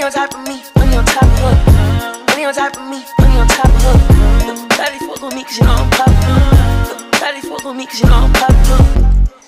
Money on top of me, money on top of her. Money on top of me, money on top of her. Nobody fuck with me cause you know I'm popular. Daddy fuck with me cause you know I'm popular.